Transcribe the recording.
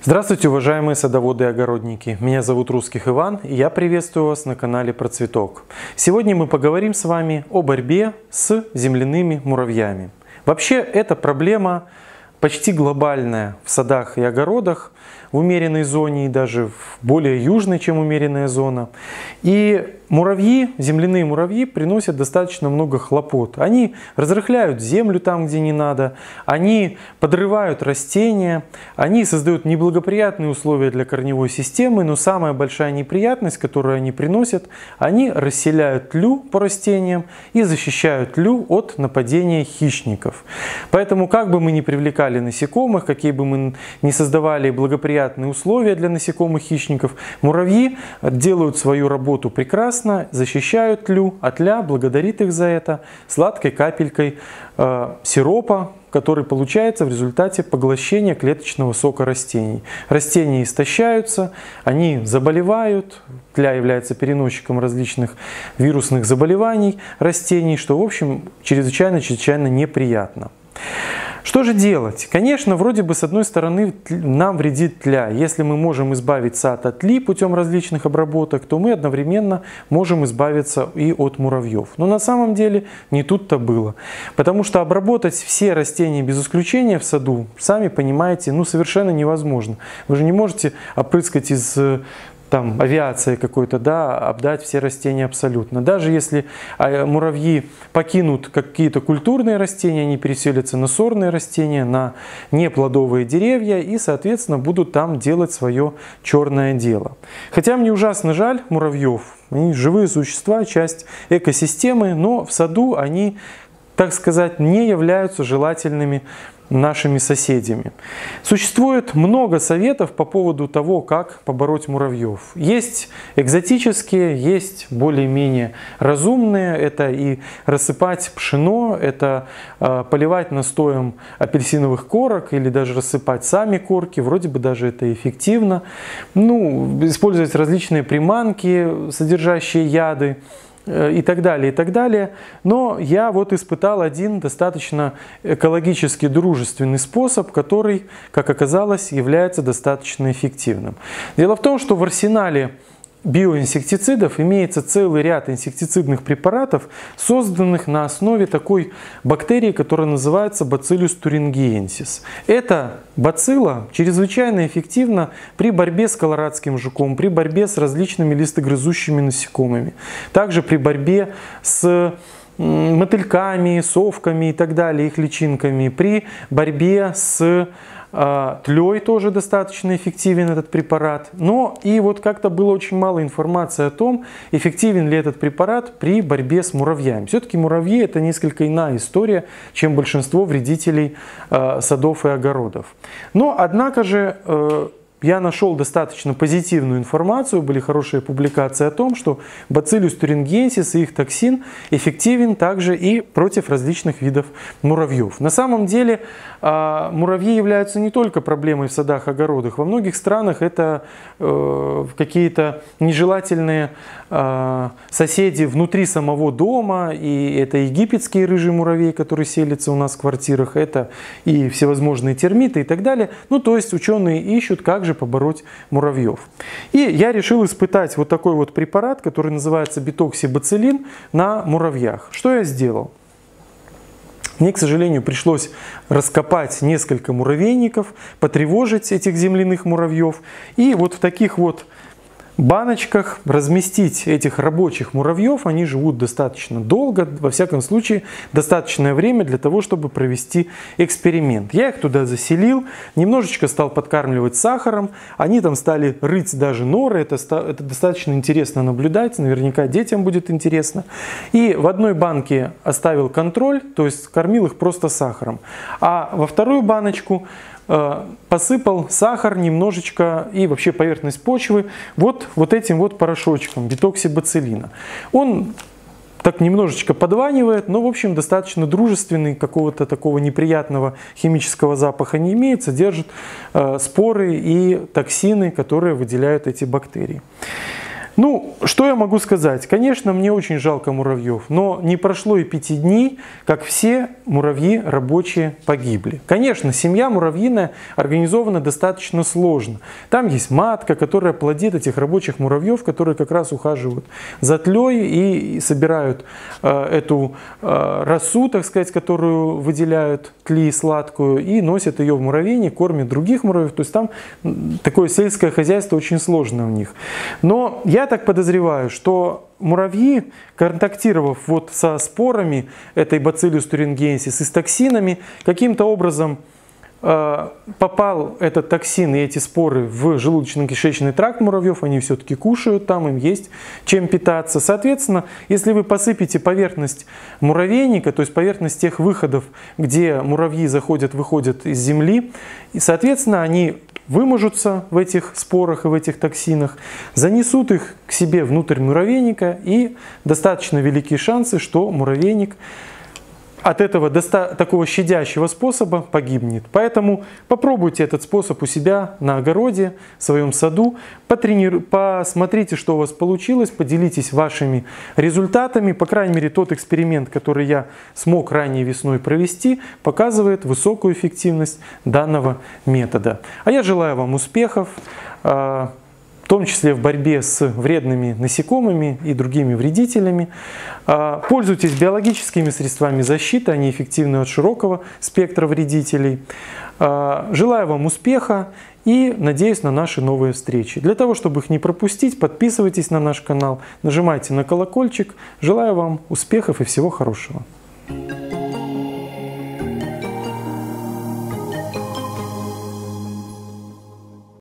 Здравствуйте, уважаемые садоводы и огородники. Меня зовут Русских Иван, и я приветствую вас на канале Процветок. Сегодня мы поговорим с вами о борьбе с земляными муравьями. Вообще, эта проблема почти глобальная в садах и огородах, в умеренной зоне и даже в более южной, чем умеренная зона. И Муравьи, земляные муравьи приносят достаточно много хлопот. Они разрыхляют землю там, где не надо, они подрывают растения, они создают неблагоприятные условия для корневой системы, но самая большая неприятность, которую они приносят, они расселяют тлю по растениям и защищают тлю от нападения хищников. Поэтому как бы мы ни привлекали насекомых, какие бы мы ни создавали благоприятные условия для насекомых хищников, муравьи делают свою работу прекрасно, прекрасно защищают тлю, а тля благодарит их за это сладкой капелькой э, сиропа, который получается в результате поглощения клеточного сока растений. Растения истощаются, они заболевают, тля является переносчиком различных вирусных заболеваний растений, что в общем чрезвычайно-чрезвычайно неприятно. Что же делать? Конечно, вроде бы с одной стороны нам вредит тля. Если мы можем избавить сад от тли путем различных обработок, то мы одновременно можем избавиться и от муравьев. Но на самом деле не тут-то было. Потому что обработать все растения без исключения в саду, сами понимаете, ну совершенно невозможно. Вы же не можете опрыскать из там, авиацией какой-то, да, обдать все растения абсолютно. Даже если а, муравьи покинут какие-то культурные растения, они переселятся на сорные растения, на неплодовые деревья и, соответственно, будут там делать свое черное дело. Хотя мне ужасно жаль муравьев, они живые существа, часть экосистемы, но в саду они, так сказать, не являются желательными нашими соседями. Существует много советов по поводу того, как побороть муравьев. Есть экзотические, есть более-менее разумные. Это и рассыпать пшено, это э, поливать настоем апельсиновых корок или даже рассыпать сами корки. Вроде бы даже это эффективно. Ну, использовать различные приманки, содержащие яды. Э, и так далее, и так далее. Но я вот испытал один достаточно экологически дружественный способ, который, как оказалось, является достаточно эффективным. Дело в том, что в арсенале биоинсектицидов имеется целый ряд инсектицидных препаратов, созданных на основе такой бактерии, которая называется Bacillus thuringiensis. Эта бацилла чрезвычайно эффективна при борьбе с колорадским жуком, при борьбе с различными листогрызущими насекомыми, также при борьбе с мотыльками, совками и так далее, их личинками, при борьбе с тлей тоже достаточно эффективен этот препарат. Но и вот как-то было очень мало информации о том, эффективен ли этот препарат при борьбе с муравьями. Все-таки муравьи это несколько иная история, чем большинство вредителей а, садов и огородов. Но однако же э, я нашел достаточно позитивную информацию, были хорошие публикации о том, что бациллус турингенсис и их токсин эффективен также и против различных видов муравьев. На самом деле а, муравьи являются не только проблемой в садах, огородах. Во многих странах это э, какие-то нежелательные а, соседи внутри самого дома, и это египетские рыжий муравей, который селится у нас в квартирах, это и всевозможные термиты и так далее. Ну, то есть ученые ищут, как же побороть муравьев. И я решил испытать вот такой вот препарат, который называется битоксибацилин на муравьях. Что я сделал? Мне, к сожалению, пришлось раскопать несколько муравейников, потревожить этих земляных муравьев. И вот в таких вот баночках разместить этих рабочих муравьев. Они живут достаточно долго, во всяком случае, достаточное время для того, чтобы провести эксперимент. Я их туда заселил, немножечко стал подкармливать сахаром. Они там стали рыть даже норы. Это, это достаточно интересно наблюдать, наверняка детям будет интересно. И в одной банке оставил контроль, то есть кормил их просто сахаром. А во вторую баночку посыпал сахар немножечко и вообще поверхность почвы вот, вот этим вот порошочком битоксибацилина. Он так немножечко подванивает, но в общем достаточно дружественный, какого-то такого неприятного химического запаха не имеет, содержит э, споры и токсины, которые выделяют эти бактерии. Ну, что я могу сказать? Конечно, мне очень жалко муравьев, но не прошло и пяти дней, как все муравьи рабочие погибли. Конечно, семья муравьиная организована достаточно сложно. Там есть матка, которая плодит этих рабочих муравьев, которые как раз ухаживают за тлей и собирают э, эту э, росу, так сказать, которую выделяют тли сладкую, и носят ее в муравейник, кормят других муравьев. То есть там такое сельское хозяйство очень сложное у них. Но я так подозреваю, что муравьи, контактировав вот со спорами этой Bacillus thuringiensis и с токсинами, каким-то образом э, попал этот токсин и эти споры в желудочно-кишечный тракт муравьев, они все-таки кушают там, им есть чем питаться. Соответственно, если вы посыпете поверхность муравейника, то есть поверхность тех выходов, где муравьи заходят, выходят из земли, и, соответственно, они выможутся в этих спорах и в этих токсинах, занесут их к себе внутрь муравейника и достаточно великие шансы, что муравейник от этого такого щадящего способа погибнет. Поэтому попробуйте этот способ у себя на огороде, в своем саду, потрениру... посмотрите, что у вас получилось, поделитесь вашими результатами. По крайней мере, тот эксперимент, который я смог ранее весной провести, показывает высокую эффективность данного метода. А я желаю вам успехов. В том числе в борьбе с вредными насекомыми и другими вредителями. А, пользуйтесь биологическими средствами защиты, они эффективны от широкого спектра вредителей. А, желаю вам успеха и надеюсь на наши новые встречи. Для того, чтобы их не пропустить, подписывайтесь на наш канал, нажимайте на колокольчик. Желаю вам успехов и всего хорошего. thank you